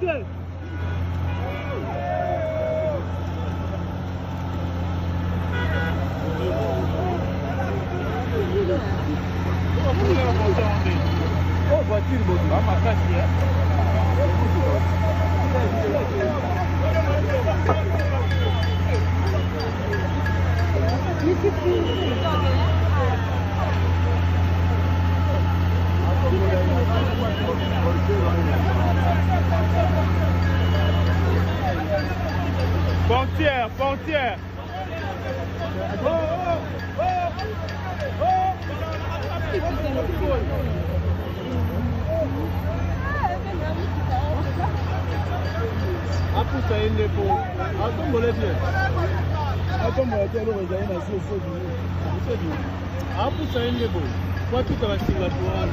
te Oh, voiture, bon. Ah, ma casse, hein. Portière, portière. Oh, oh, oh, oh. apusa ye ndepo atombole te atombola te eloko ezali na sosobi apusa ye ndepo kwatuka basinga towana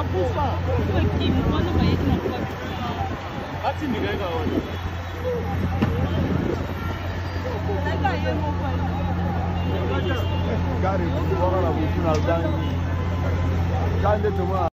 abvusa kubakimu vana vayeti nakuvavisa atindikaikaona gari wakala kutunazangi kande tomwa